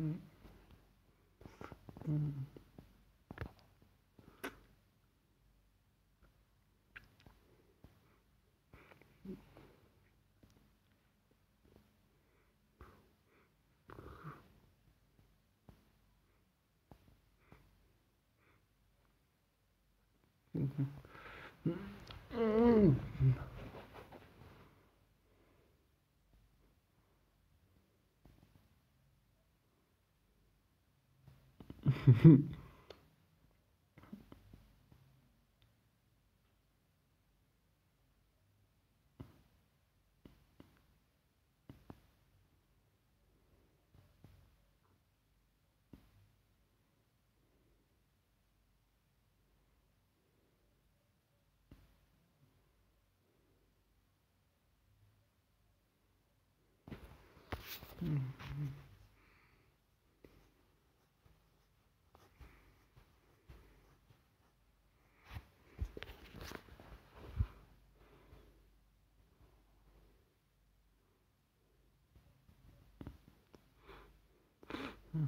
Mm. Mm-hmm. Hmm.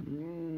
Mm.